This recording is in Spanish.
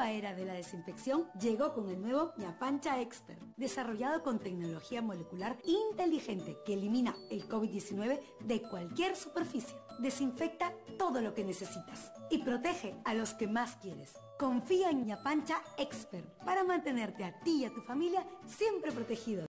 nueva era de la desinfección llegó con el nuevo ñapancha Expert, desarrollado con tecnología molecular inteligente que elimina el COVID-19 de cualquier superficie. Desinfecta todo lo que necesitas y protege a los que más quieres. Confía en ñapancha Expert para mantenerte a ti y a tu familia siempre protegidos.